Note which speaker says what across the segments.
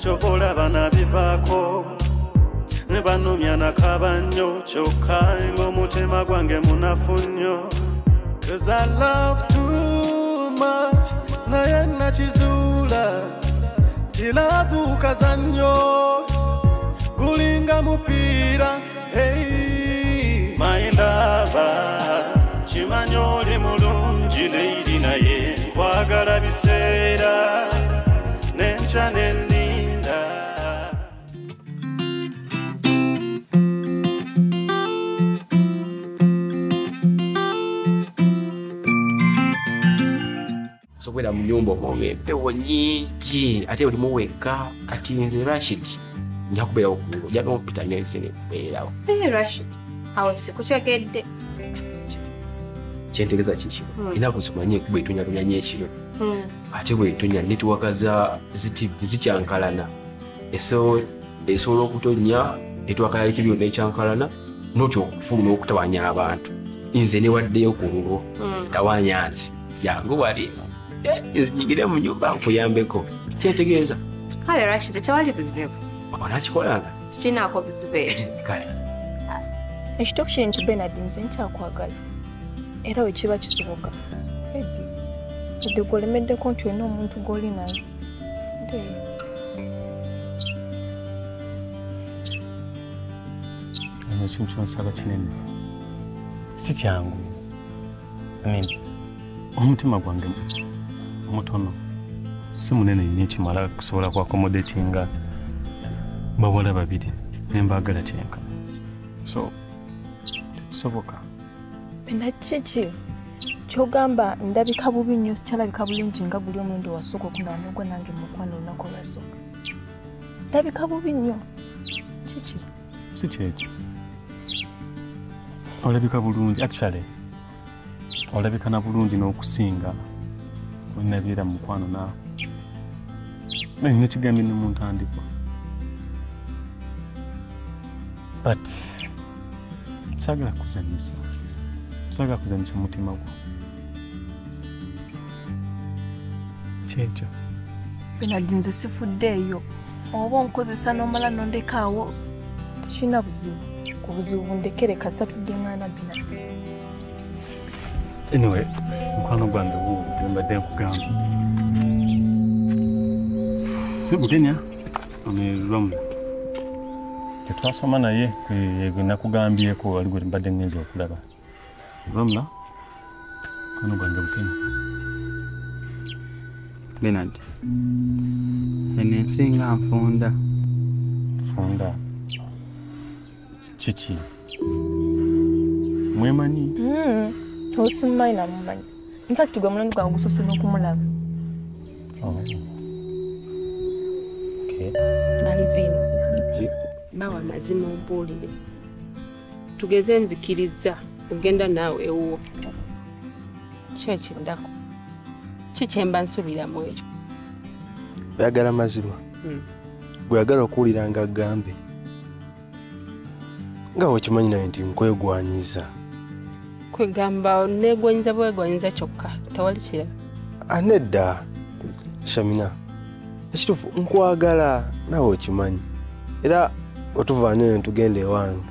Speaker 1: kyova olaba nabivaako ne banumya nakaba nnyo kyokka ng'omutima gwange munafu nnyo. Cause I love too much Na nakizuula. Tilaavu kazannyo gulinga mupiira hey. my lover kimanyi oli mulungi neiri naye nkwagala biseera. Nenkya nelinda
Speaker 2: sokwera mu nyumba omwo empewo nyingi ate olimu wekka kati nze rashid nja kubeerawo kulo ojja nompita
Speaker 3: Hey, Rashid, awo sikutegedde.
Speaker 2: kyentegeeza kikino
Speaker 3: Hmm.
Speaker 2: enaku zimanye kuba etonyatonnya nyo ekiro
Speaker 3: Hmm.
Speaker 2: ate bwetonya netiwaka zikyankalana eso esobola okutonya netiwaka ya tv yonna ekyankalana notyo okufuluma okutabanya abantu nze newaddeyo ku lulwo
Speaker 3: Hmm.
Speaker 2: tawanya nzi jangu wali nzinyigire mu nyumba nkuyambeko. Kyentegeeza
Speaker 3: Kale Rashid, tewali buzibu.
Speaker 2: onakikolanga
Speaker 3: Sikinaako buzibu ebyo.
Speaker 2: kale.
Speaker 4: Ekituufu kiri nti benard nze nkyakwagala era bwe kiba kisoboka. Edi edde gwolemeddeko nti olina omuntu gw'oli naye
Speaker 5: ekintu kyonsaba kinene. Si kyangu. Omutima gwange mutono si munene nnyo ekimala kusobola kuakomodatinga bawala babiri nembaagala kyenka. So tekisoboka
Speaker 4: benard kiki? Kyogamba ndabika bubi nnyo sikyalabika bulungi nga guli omulundi wasooka okunaba nogwa nange mukwano olunaku olwasooka ndabika bubi nnyo. Kiki?
Speaker 5: Si kyekyo olabika bulungi actually olabika na bulungi n'okusinga wenabeera mu mukwano naawe nina ekigambye ne mu ntandikwa but saagala kuzanyisa saagala kuzanyisa mutima gwo kyekyo
Speaker 4: benard nze sifuddeeyo oba onkozesa n'omala nondekaawo tekirina buzibu ku buzibu bundekere kasatudde ngaana bina.
Speaker 5: Anyway mukwano gwange guwudde mbadde nkugamba. Si bugenya? Onerwamu tetwasoma naye gwe nakugambyeko wali gwe mbadde ngenza okulaba. Lwamula mukwano gwange bukenya
Speaker 6: benard eno ensinga nfunda.
Speaker 5: Funda kiki? Mwemanyi?
Speaker 4: Osimumanyi namumanyi infact gwe mulundi gwange gusose n'okumulaba
Speaker 3: Alvin, bawa amazima ombuulire. Tugeze nzikiriza ogenda naawe ewuwo. Ki ekiddako? Ki kye mba nsubiramu ekyo?
Speaker 7: oyagala mazima
Speaker 3: Hmm.
Speaker 7: bweyagala okuwulira nga agambe nga wekimanyi naye nti nkwegwanyiza
Speaker 3: Kwegamba neegwanyiza bwegwanyiza kyokka tewali kirala.
Speaker 7: anedda shamina ekituufu nkwagala nawe okimanyi era otuvaanyo ne tugenda ewange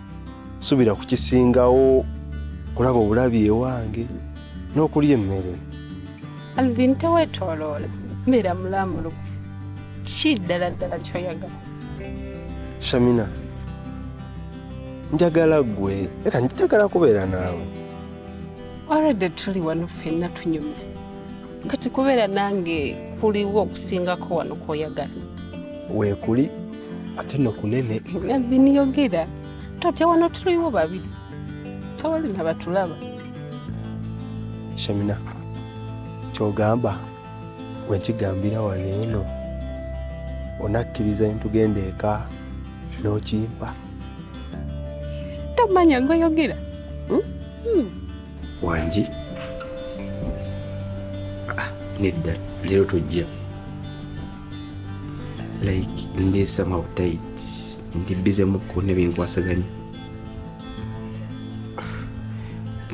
Speaker 7: subira kukisingawo kulaba obulabi ewange n'okulya emmere
Speaker 3: Alvin teweetooloola. Mbeera mulambulukufu. Ki ddala ddala kyoyagala?
Speaker 7: shamina njagala ggwe era njagala kubeera naawe
Speaker 3: Already tuli wano ffenna tunyumya. Kati kubeera nange kuliwo okusingako wano kw'oyagala.
Speaker 7: weekuli ate no kunene
Speaker 3: Alvin yogera. Totya wano tuliwo babiri. Tewali na batulaba.
Speaker 7: shamina kyogamba wenkigambira wano eno onakkiriza ntugenda eka n'okimpa
Speaker 3: Tomanya gweyogera.
Speaker 2: Wangi Ah, nedda leero tojja like ndi somehow tight ndi bizemukko nebinkwasaganya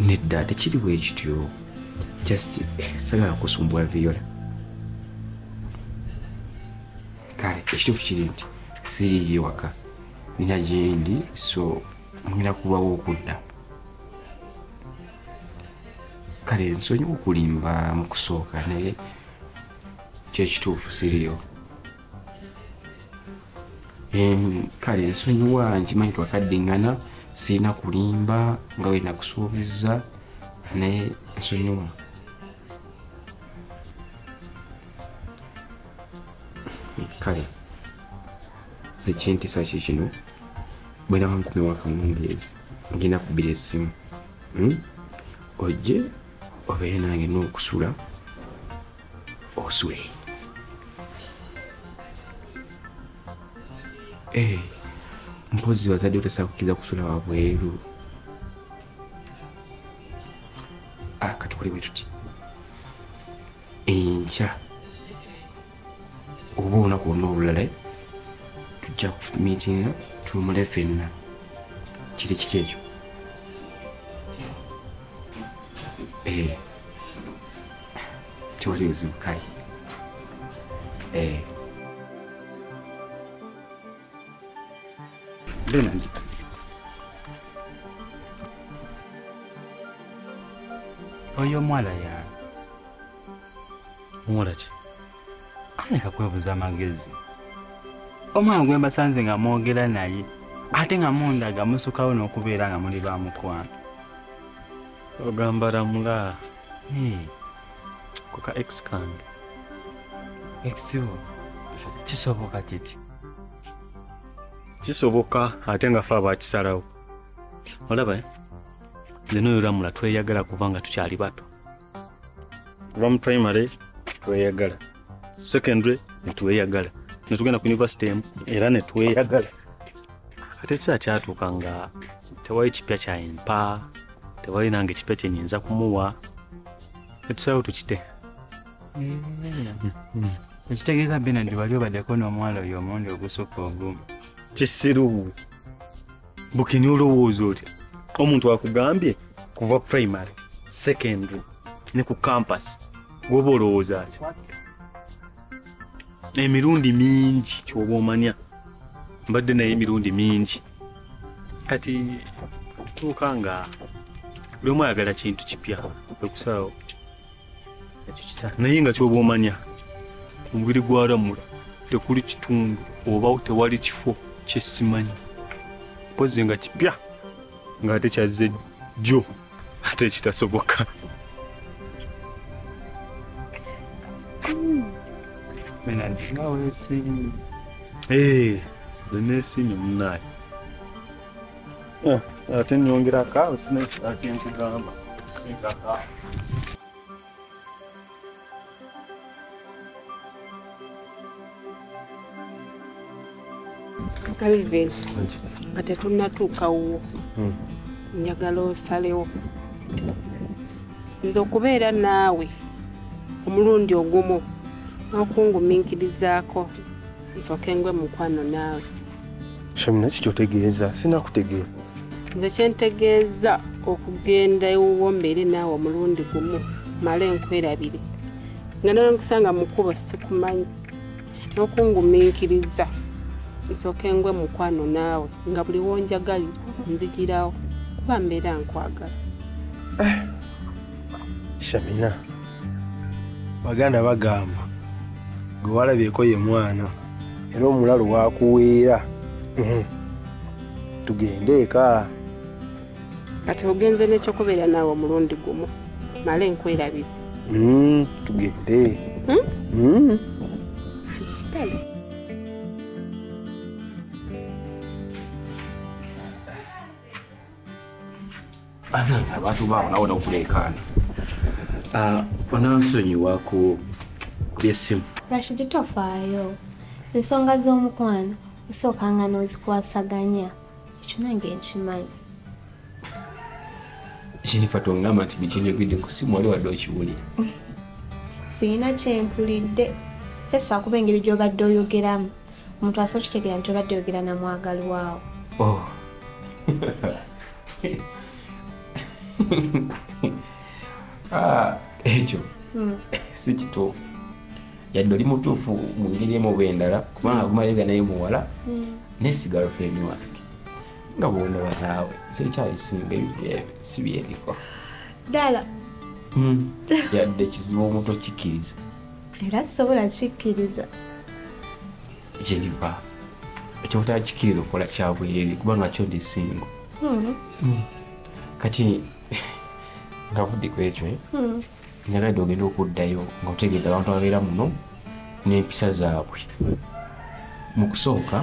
Speaker 2: nedda tekiri bwe kityo just sagala kusumbwa viola. Kale ekituufu kiri nti siriiyo waka. Nina gyendi so ngina kubawo okudda kale nsonyiwa okulimba mu kusooka naye kyekituufu siriyo. Kale nsonyiwa nkimanyi twakaddiŋŋana sirina kulimba nga wena kusuubiza naye nsonyiwa kale nze kyentisa ki kino? Bwena wankume wakamwongeezi ngina kubira essimu Hmm? ojje obeere nange n'okusula osule. Eh, mpozi bazadde otasakukkiza kusula wabweru Ah, katukole bwe tuti. Enkya. Oba olunaku lwonna olulala tujja kumiitinga tuwumule ffenna. Kiri kiti ekyo tewali buzibu kale Eh.
Speaker 6: Benard. Oyo omwala yaani
Speaker 5: muwala ki
Speaker 6: aleka kwebuza amagezi omwana gwe mbasanze nga mwogera naye ate nga mundaga musukawo n'okubeera nga muli bamukwano
Speaker 5: ogamba lamula
Speaker 6: Eh,
Speaker 5: kuka excand
Speaker 6: ekisibo kisoboka kityo
Speaker 5: kisoboka ate nga fe abakisalawo olaba eh? nze noyo lamula tweyagala kuva nga tukyali bato. Kuva mu primary tweyagala. Secondary netweyagala netugenda ku university emu era netweyagala ate ekiseera kyatuuka nga tewali kipya kyayimpa tewali nange ekipya kyenyinza kumuwa. Netusalawo tukite.
Speaker 6: Ekitegeeza benard wali obaddeko n'omwala oyo omundi ogusukka ogumu.
Speaker 5: Kisiru bukini olowooza oti omuntu akugambye kuva primary secondary ne ku campus gwoba olowooza ki emirundi mingi kyoba omanya. Mbadde naye emirundi mingi. Kati tutuuka nga buli omu ayagala kintu kipya kita naye nga kyoba omanya omubiri gwalamula tekuli kitundu oba tewali kifo kyesimanyi. Mpozi nga kipya ng'ate kyazze jjo ate kitasoboka.
Speaker 6: Benard nga weesiimye
Speaker 5: Eh, nze neesiimye munnaye ate nyongera akaawo sinakyenkugamba
Speaker 3: Calvin nga tetunnatuukawo. Njagala osalewo. Nze okubeera naawe omulundi ogumu n'okungumiikirizaako nsooke ngwe mukwano naawe.
Speaker 7: Shamina kikyotegeeza sinakutegeera
Speaker 3: nze kyentegeeza okugenda ewuwo mbeere naawe omulundi gumu male nkwerabire. Nga nawe nkusanga mukubo sikumanyi. N'okungumiikiriza nsooke ngwe mukwano naawe nga buli wonjagali nzigirawo kuba mbeera nkwagala.
Speaker 7: Shamina baganda bagamba gwe walabyeko ye mwana era omulalo wakuweera Mhm. tugende eka
Speaker 3: kati ogenze nekyokubeera naawe omulundi gumu male nkwerabire.
Speaker 7: Mm, tugende.
Speaker 3: Hmm?
Speaker 7: Mm.
Speaker 3: Dale.
Speaker 2: abantu baabo nawo nokuleekaana. Onansonyiwaku ku byessimu.
Speaker 8: Rashidi tofaayo. Ensonga z'omukwano osookanga n'ozikwasaganya ekyo nange nkimanyi
Speaker 2: kinifa tongamba nti bikyenjogedde ku simu wali wadde okiwulira.
Speaker 8: Sirina kyempulidde. Tesobola kuba engeri gy'obadde oyogeramu. Omuntu asobola okitegeera nti obadde oyogera na mwagalwawo
Speaker 2: Oh. Ah, ekyo. Si kituufu. Yadde oli mutuufu mu ngeri emu oba endala kubanga gumalega naye muwala. Nesigalo feni wange nga bwondaba naawe sekyalisinga ebyo si byeriko
Speaker 8: ddala
Speaker 2: yadde kizibu omuntu okikkiriza
Speaker 8: era sisobola kikkiriza
Speaker 2: kyeriva ekyobutakikiriza okukola kyabwerere kubanga kyo ndi singo kati ngavudde ku ekyo nyagadde ogenda okuddayo nga otegeedde abantu ababeera muno n'empisa zaabwe mu kusooka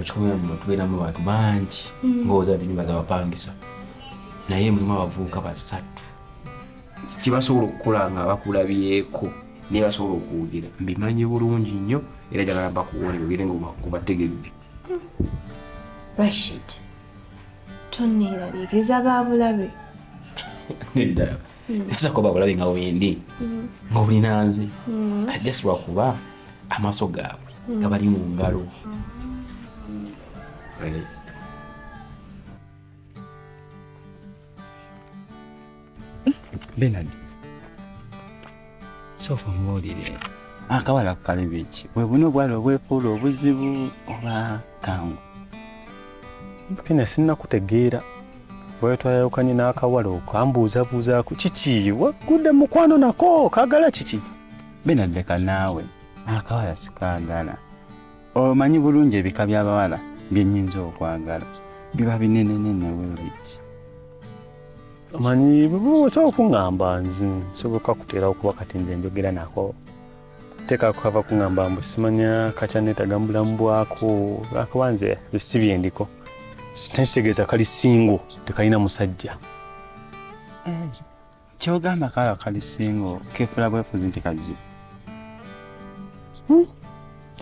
Speaker 2: mukikomera muno tubeeramu abantu bangi ngaozaadde nyumba zabapangisa naye mulimu abavubuka basatu. Kibasobola okukola nga bakulabyeko naye basobola okuwulira. Mbimanyi bulungi nnyo era jagala bakuwone ogere ngaobategedde
Speaker 8: rashid tonneeraliikiriza babulabe
Speaker 2: nedda esako babulabe nga wendi nga olina nze. Just lwakuba amaaso gaabwe gabali mu ngalo Eh,
Speaker 6: benard soofa mubuulire akawala kukaleba eki bwe buno obwali obwefuula obuzibu oba kangu.
Speaker 5: Kenya sinnakutegeera bwetwayawukanye n'akawala okambuuzabuuzaku kiki wagudde mukwano nako kagala kiki
Speaker 6: benard leka naawe akawala sikaagala omanyi bulungi ebika by'abawala byenyinza okwagala biba binenenene weebiti
Speaker 5: omanyi osobola okuŋŋamba nzi nsoboka kuteera okuba kati nze njogera nako. Teeka kava kuŋŋamba mbu simanya katya neetaga mu bulamu bwako lwakuba nze si byendiko tekitegeeza kali singo tekalina musajja.
Speaker 6: Kyogamba kala kali singo kefula bwefuzi nti kazibu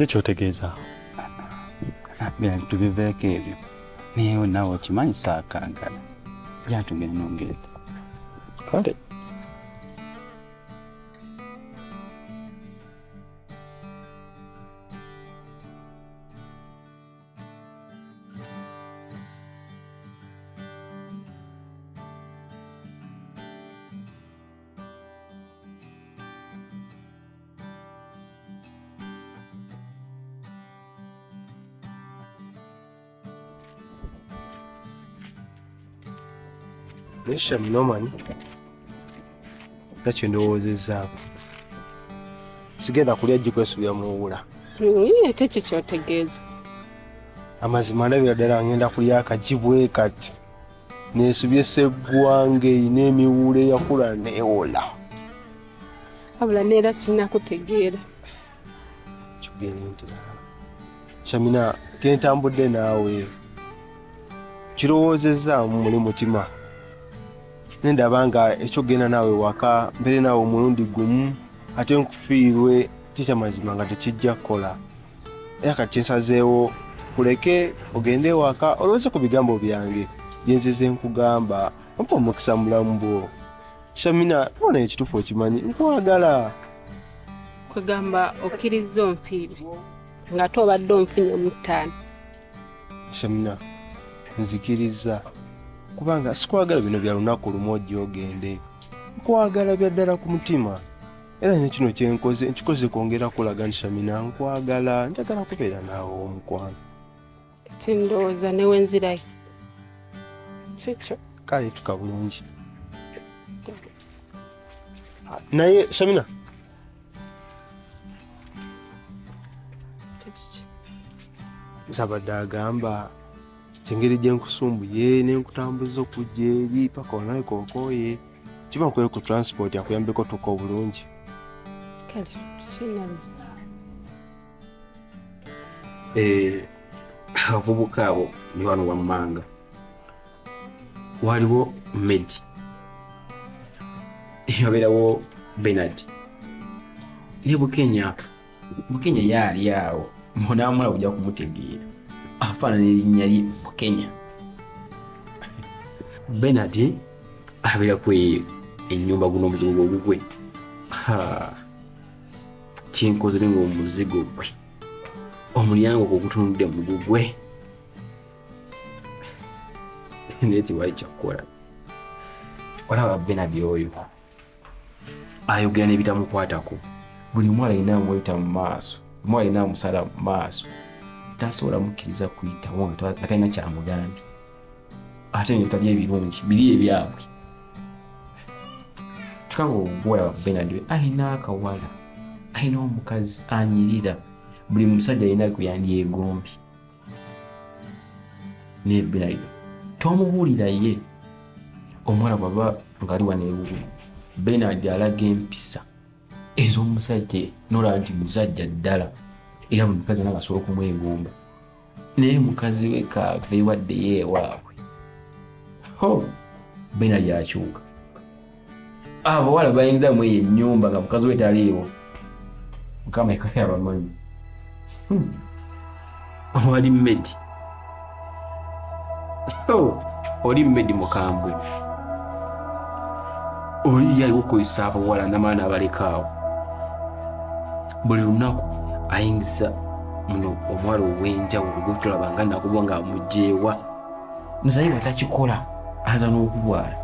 Speaker 5: kyo kyotegeeza
Speaker 6: bera tubiveeko ebyo nayewo nawe okimanyi saakaagala jatugenda nogenda
Speaker 5: kale nesha mnomani nakyo ndowoozezaako sigenda kulya jji kwesulya muwula
Speaker 3: ate kikyotegeeza
Speaker 7: amazima ndabira ddala ngenda kulya akagibwe kati. Neesubye seggwange eyina emiwuula eyakula neewola
Speaker 3: wabula neera sinnakutegeera.
Speaker 7: Kigere nti shamina kentambudde naawe. Kirowoozezaamu muli mutima nendaba nga ekyogenda naawe waka mbere naawe omulundi gumu ate nkufiirwe tikyamazima nga tekijja kukola. Era kati kyensazeewo kuleke ogende waka oloweze ku bigambo byange byenzize nkugamba mpa omukisa mu bulamu bwo shamina bona ekituufu okimanyi? Nkwagala.
Speaker 3: Kwegamba okkiriza onfiire ng'ate obadde onfunye mu ttaano
Speaker 7: shamina nzikiriza kubanga sikwagala bino bya lunaku lumu ojja ogende. Nkwagala bya ddala ku mutima. Era ne kino kyenkoze nkikoze kwongera kulaga nti shamina nkwagala njagala kubeera naawe omukwano.
Speaker 3: Ate ndowooza ne wenzirayo. Sikyo
Speaker 7: kale tuka bulungi. Naye shamina.
Speaker 3: Tekiki
Speaker 7: nsabadde agamba kyengeri gye nkusumbuye nenkutambuza okujja eri paka onawe kookooye kiba nkwere ku transport akuyambeko tuka obulungi
Speaker 3: kale kinabiza
Speaker 2: Eh, abavubuka abo ni wano wammanga waliwo medi. Yabeerawo benard. Ne bukenya bukenya yaali awo munaamula bujja kumutegeera. Afaanana erinnya lye bukenya benard abeeraku eyo ennyumba guno omuzigo gwe ogugwe Ha. kyenkozere ngaomuzigo gwe. Omulyango gwe ogutunudde mu gugwe. Naye tiwali kyakukola olaba benadi oyo ayogera n'ebitamukwatako. Buli mwala alina amweta mu maaso buli mwala alina amusala mu maaso tasobola mukkiriza kuyitawo nga ta- nga talina kyamugambye ate tali ebirungi biri ebyabwe. Kikanga obuwala benadi we alina akawala alina omukazi anyirira. Buli musajja alina gwe yandyegombye naye benadi tomubuulira ye. Omuwala bwaba ngaali wano ewuulu benard alaga empisa. Ez'omusajja nolaba nti musajja ddala era buli mukazi naga asobola okumwegomba. Naye mukazi we kaava ewaddeyo ewaabwe ho benard akyuka abawala bayinza mweyo ennyumba nga mukazi we taliiwo. Mukama ekali abamanyi Hmm. wali medi oli medi mukambwe. Oli yaliwo okukozesa abawala namala nabalekaawo buli lunaku ayingiza muno omuwala ow'enjawulo gwetulaba nga nakuba nga amugyewa muzayi wetakikola aza n'okubwala.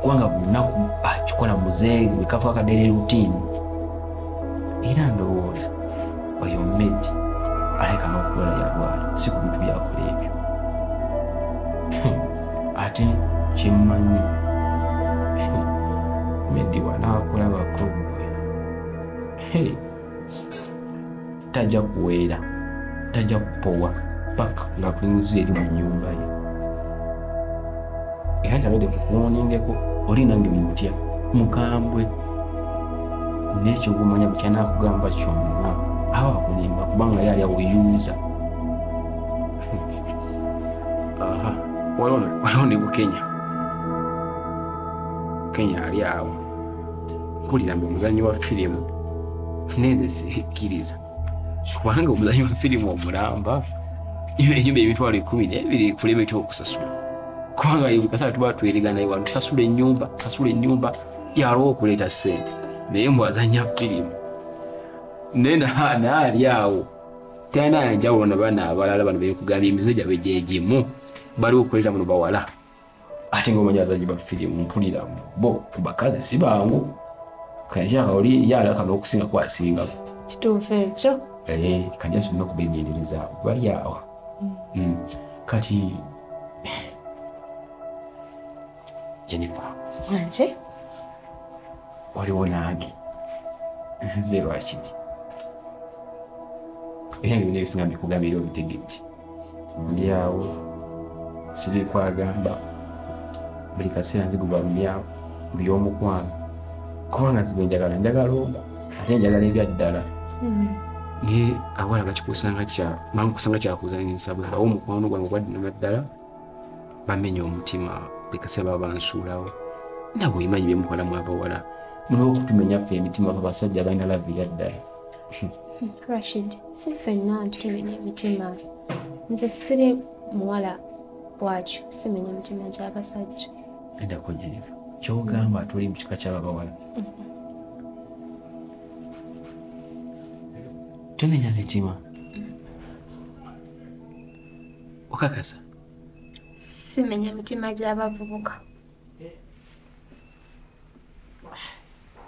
Speaker 2: Kubanga buli lunaku akikola muzeeyi bekafa akadere rutiini. Era ndowooza oyo medi aleka n'okulwala yalwala si ku bintu byakola ebyo. Ate kyemmanyi medi wanaakulabako gwe tajja kuweera tajja kupowa paka nga kuyinza eri mu nyumba ye. Era nkyalode kukuwoningeko oli nange mutya mukambwe. Nekyogumanya bukyanakugamba kyonna awa akulimba kubanga yali aweyuuza waliwo ne bukenya. Kenya ali awo. Mpulira mbe muzanyi wa firimu. Neze sikkiriza kubanga omuzanyi wa firimu omulamba enyumba emitwalo ekumi nebiri kulema etya okusasula kubanga buli kasaa tuba twereganaye wano tusasula enyumba tusasula enyumba yalwa okuleeta sente naye mbwazanya firimu. Naye na- naali awo. Talina njawulo nabaana abalala bano bekugambye emize gyabwe gyegimu baliwo okuleeta muno bawala. Ate ngaomanya abazanyi ba firimu mpulira bo ku bakazi si bangu. Kakyaka oli yalaka n'okusinga kwasinga
Speaker 8: kituufu ekyo
Speaker 2: kajja sirina okuba emyendereza bali awo Mm. kati jennifer.
Speaker 8: Wanje
Speaker 2: waliwo nange nze lwakiri era nga bina ebisinga mbikugamba era obitegedde ndi awo siri kwagamba buli kaseera nzigubalumyawo by'omukwano kubanga nzibe njagala. Njagala ogwo ate njagala ebya ddala naye awala bakikusanga bankusanga kyakuzanyisa bwe bawo omukwano gwange gwaddinama ddala bamenya omutima buli kaseera baba bansuulawo nabwe oyimanyi byemukolamu abawala. Muliwo okutumenya ffe emitima fe basajja balina lavi ya ddala.
Speaker 8: Rashid si ffenna nti tumenya emitima. Nze siri muwala wakyo simenya emitima gy'abasajja
Speaker 2: endako jennifer kyogamba tuli mu kika ky'ababawala tumenya mitima okakasa.
Speaker 8: Simenya mitima gy'abavubuka.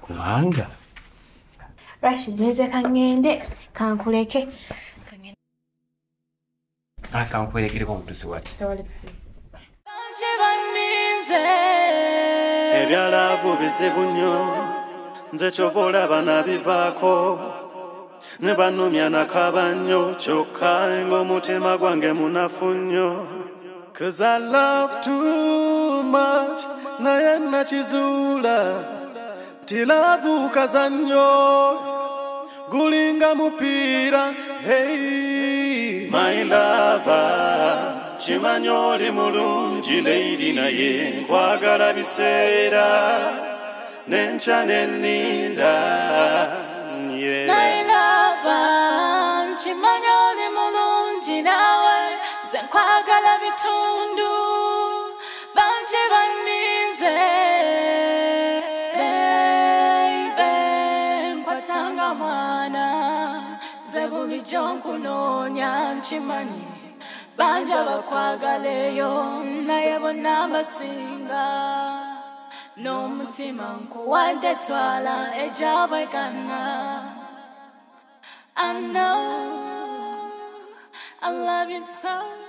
Speaker 2: Kubanga.
Speaker 8: Rashid nze kaŋŋende kankuleke
Speaker 2: akankwerekereko omutusi wati
Speaker 1: ebyalaavu bizibu nnyo. Nze kyova olaba nabivaako ne banumya nakaba nnyo kyokka ng'omutima gwange munafu nnyo Cause I love too much naye nakizuula. Ti laavu kazannyo gulinga mupiira hey. My lover kimanyi oli mulungi lady naye nkwagala biseera. Nenkya nenninda
Speaker 9: nkunoonya nkimanyi banja bakwagaleyo naye bonna basinga. N'omutima nkuwadde twala ejabwekana I know I love you so